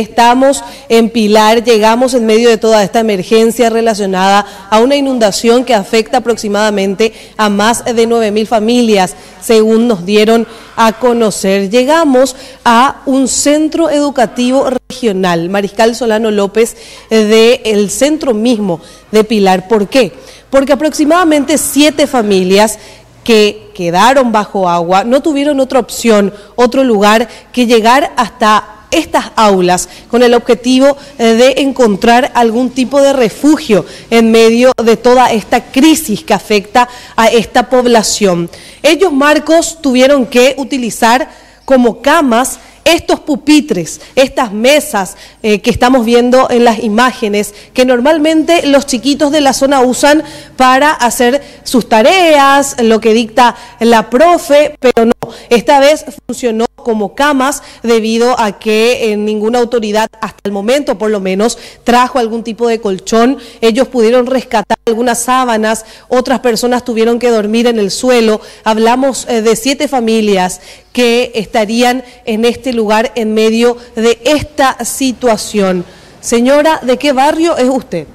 Estamos en Pilar, llegamos en medio de toda esta emergencia relacionada a una inundación que afecta aproximadamente a más de 9.000 familias, según nos dieron a conocer. Llegamos a un centro educativo regional, Mariscal Solano López, del centro mismo de Pilar. ¿Por qué? Porque aproximadamente siete familias que quedaron bajo agua no tuvieron otra opción, otro lugar que llegar hasta estas aulas con el objetivo eh, de encontrar algún tipo de refugio en medio de toda esta crisis que afecta a esta población. Ellos, Marcos, tuvieron que utilizar como camas estos pupitres, estas mesas eh, que estamos viendo en las imágenes, que normalmente los chiquitos de la zona usan para hacer sus tareas, lo que dicta la profe, pero no, esta vez funcionó como camas debido a que eh, ninguna autoridad hasta el momento por lo menos trajo algún tipo de colchón. Ellos pudieron rescatar algunas sábanas, otras personas tuvieron que dormir en el suelo. Hablamos eh, de siete familias que estarían en este lugar en medio de esta situación. Señora, ¿de qué barrio es usted?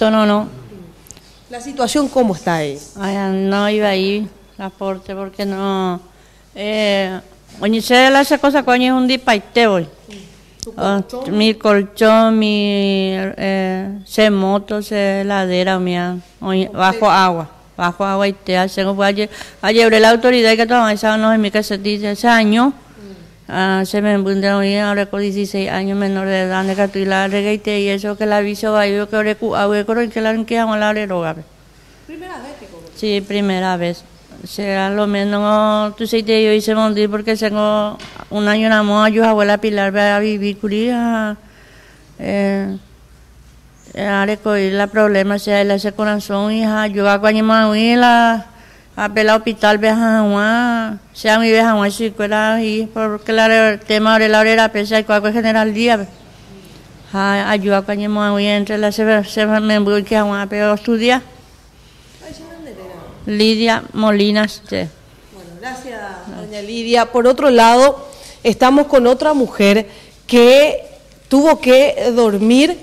no, no. ¿La situación cómo está ahí? no iba ahí, aporte, porque no... Eh, Oye, se la esa cosa coño es un dipaite hoy. Ah, mi colchón, mi eh, se moto, se ladera mía, bajo agua, bajo agua y te hacen ayer, ayer la autoridad que toma esa no en mi casa dice ese año ah, se me embundaron y ahora con 16 años menor de edad, de que la regueite y eso que la aviso va yo que ahora que la que la Primera vez que Sí, primera vez sea lo menos tú sabes yo hice mondir porque tengo un año nada más. Yo abuela Pilar a vivir curía eh are coi la problema sea la ese corazón hija. Yo a cuando me la a pela hospital a sea mi vieja una escuela y porque el tema de la hora pesa cualquier general día. Ayuda cuando me entre la se se me voy que a pero estudiar Lidia Molinas. Bueno, gracias, doña Lidia. Por otro lado, estamos con otra mujer que tuvo que dormir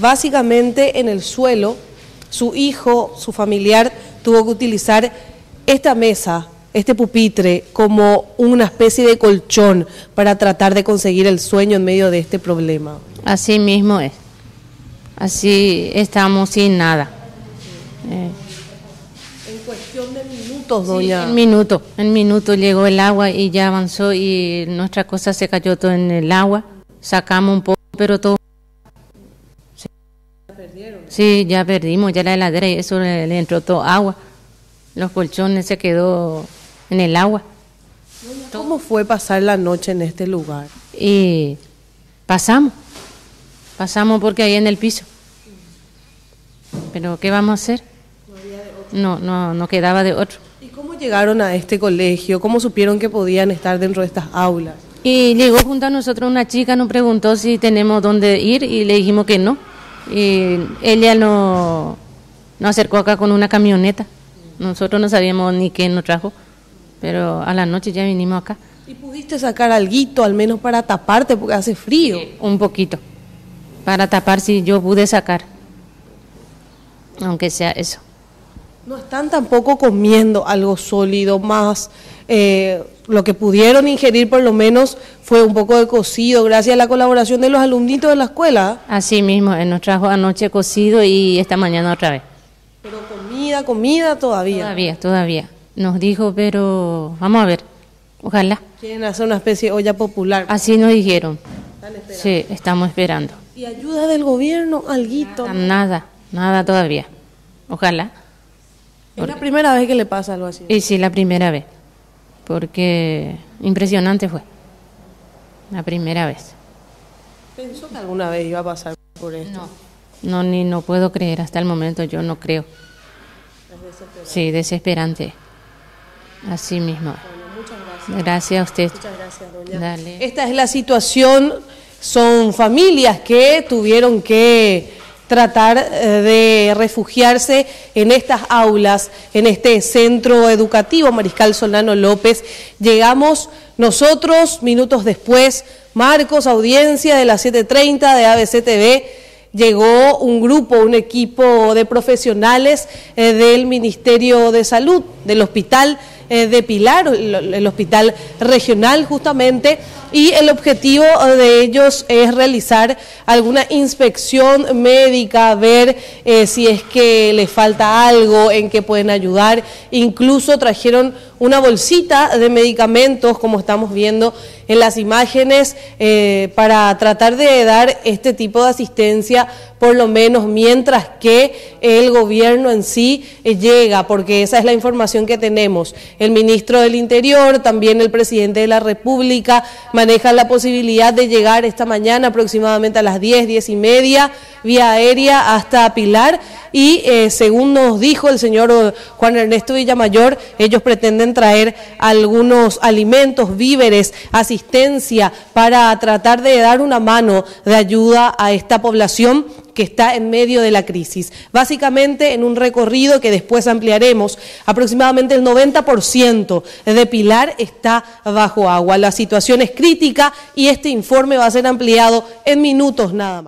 básicamente en el suelo. Su hijo, su familiar, tuvo que utilizar esta mesa, este pupitre, como una especie de colchón para tratar de conseguir el sueño en medio de este problema. Así mismo es. Así estamos sin nada. Eh, minutos, doña. en minuto, en minuto llegó el agua y ya avanzó y nuestra cosa se cayó todo en el agua. Sacamos un poco, pero todo. Sí, sí ya perdimos, ya la heladera y eso le, entró todo agua. Los colchones se quedó en el agua. ¿Cómo fue pasar la noche en este lugar? Y pasamos, pasamos porque ahí en el piso. Pero ¿qué vamos a hacer? no, no, no quedaba de otro. ¿Y cómo llegaron a este colegio? ¿Cómo supieron que podían estar dentro de estas aulas? Y llegó junto a nosotros una chica, nos preguntó si tenemos dónde ir y le dijimos que no. Y ella no nos acercó acá con una camioneta. Nosotros no sabíamos ni qué nos trajo, pero a la noche ya vinimos acá. ¿Y pudiste sacar algo, al menos para taparte, porque hace frío? un poquito. Para tapar, sí, yo pude sacar. Aunque sea eso. No están tampoco comiendo algo sólido, más eh, lo que pudieron ingerir por lo menos fue un poco de cocido, gracias a la colaboración de los alumnitos de la escuela. Así mismo, nos trajo anoche cocido y esta mañana otra vez. Pero comida, comida todavía. Todavía, todavía. Nos dijo, pero vamos a ver, ojalá. Quieren hacer una especie de olla popular. Así nos dijeron. Sí, estamos esperando. ¿Y ayuda del gobierno, alguito? nada, nada todavía. Ojalá. ¿Es la primera vez que le pasa algo así? Y sí, la primera vez. Porque impresionante fue. La primera vez. ¿Pensó que alguna vez iba a pasar por esto? No, no, ni no puedo creer hasta el momento, yo no creo. Es desesperante. Sí, desesperante. Así mismo. muchas gracias. Gracias a usted. Muchas gracias, doña. Dale. Esta es la situación. Son familias que tuvieron que tratar eh, de refugiarse en estas aulas, en este centro educativo Mariscal Solano López. Llegamos nosotros minutos después Marcos, audiencia de las 7.30 de ABC TV llegó un grupo, un equipo de profesionales eh, del Ministerio de Salud, del Hospital eh, de Pilar, el, Hospital Regional justamente, y el objetivo de ellos es realizar alguna inspección médica, ver eh, si es que les falta algo, en que pueden ayudar. Incluso trajeron una bolsita de medicamentos, como estamos viendo en las imágenes, eh, para tratar de dar este tipo de asistencia, por lo menos mientras que el gobierno en sí eh, llega, porque esa es la información que tenemos. El ministro del Interior, también el presidente de la República, manejan la posibilidad de llegar esta mañana aproximadamente a las 10, 10 y media, vía aérea hasta Pilar, y eh, según nos dijo el señor Juan Ernesto Villamayor, ellos pretenden traer algunos alimentos, víveres, asistencia para tratar de dar una mano de ayuda a esta población que está en medio de la crisis. Básicamente en un recorrido que después ampliaremos, aproximadamente el 90% de Pilar está bajo agua. La situación es crítica y este informe va a ser ampliado en minutos nada más.